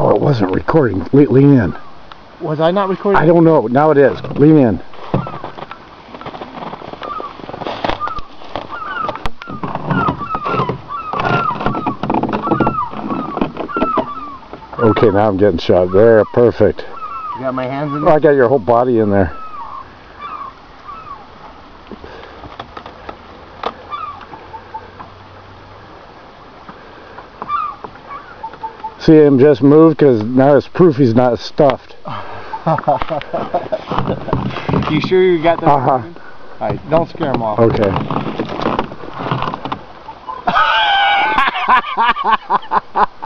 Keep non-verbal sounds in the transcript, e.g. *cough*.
Oh, it wasn't recording. Le- lean in. Was I not recording? I don't know. Now it is. Lean in. Okay, now I'm getting shot. There, perfect. You got my hands in Oh, I got your whole body in there. See him just moved because now it's proof he's not stuffed. *laughs* you sure you got that? Uh-huh. *laughs* Alright, don't scare him off. Okay. *laughs*